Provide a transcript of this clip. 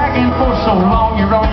dragging for so long, you're on